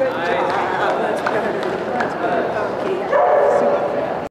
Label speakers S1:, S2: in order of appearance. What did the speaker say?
S1: Good.